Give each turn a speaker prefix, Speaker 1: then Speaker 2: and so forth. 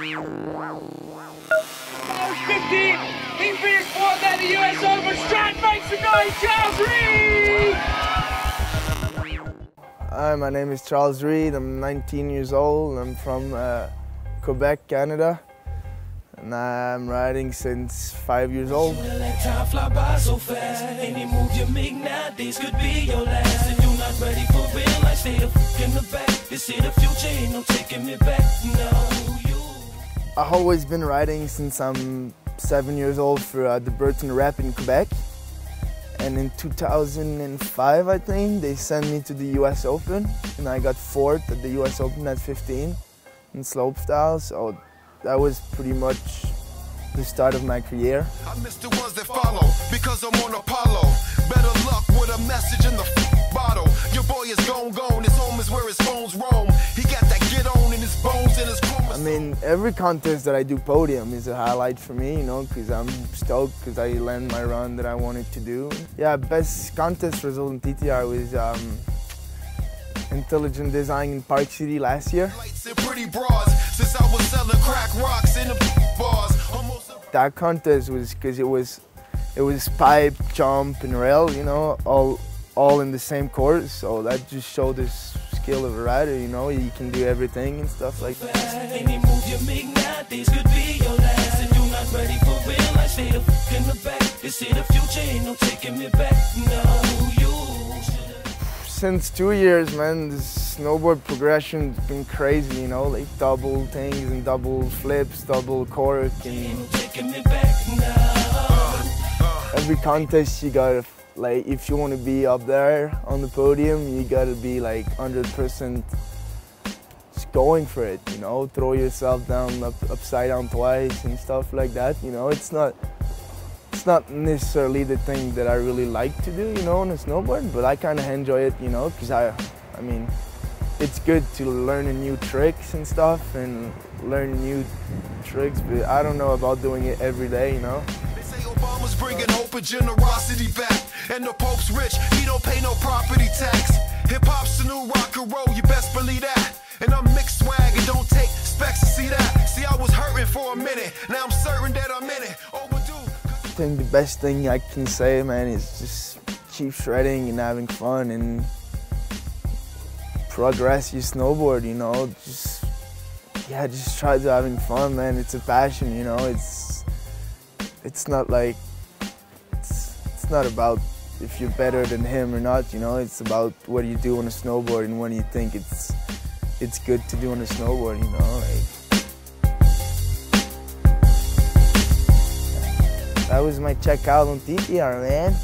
Speaker 1: 15, he finished fourth at the US Open. Strand makes the noise, Charles Reid!
Speaker 2: Hi, my name is Charles Reid. I'm 19 years old. I'm from uh, Quebec, Canada. And I'm riding since five years old.
Speaker 3: Let time fly by so fast. Any move you make nowadays could be your last. If you're ready for real, I stay the fuck in the back. This is the future, ain't no taking me back. No, you.
Speaker 2: I've always been riding since I'm seven years old for uh, the Burton Rap in Quebec. And in 2005, I think, they sent me to the US Open. And I got fourth at the US Open at 15 in slopestyle. So that was pretty much the start of my career. Mean, every contest that I do podium is a highlight for me, you know, because I'm stoked because I land my run that I wanted to do. Yeah, best contest result in TTR was um, Intelligent Design in Park City last year.
Speaker 4: Lights and pretty bras since I was selling crack rocks in the bars. Almost a
Speaker 2: That contest was because it was, it was pipe, jump, and rail, you know, all all in the same course. So that just showed the of a rider, you know, you can do everything and stuff like that.
Speaker 3: Any move you make nowadays could be your last. If you're not ready for real, I stay the in the back. This the future, ain't no taking me back. No, you.
Speaker 2: since two years, man, the snowboard progression's been crazy, you know, like double things and double flips, double cork, and.
Speaker 3: No.
Speaker 2: every contest you gotta, like, if you wanna be up there on the podium, you gotta be like 100% going for it, you know, throw yourself down, up, upside down twice and stuff like that, you know, it's not, it's not necessarily the thing that I really like to do, you know, on a snowboard, but I kind of enjoy it, you know, because I, I mean, it's good to learn new tricks and stuff and learn new tricks, but I don't know about doing it every day, you know.
Speaker 4: Bringing hope and generosity back. And the Pope's rich, he don't pay no property tax. Hip hop's the new rock and roll, you best believe that. And I'm mixed swag and don't take specs to see that. See, I was hurting for a minute, now I'm certain that I'm in it. Overdue.
Speaker 2: I think the best thing I can say, man, is just keep shredding and having fun and progress your snowboard, you know, just, yeah, just try to having fun, man. It's a passion, you know, it's, it's not like, it's not about if you're better than him or not, you know, it's about what you do on a snowboard and when you think it's, it's good to do on a snowboard, you know, like. That was my checkout on TTR, man.